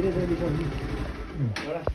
एउटा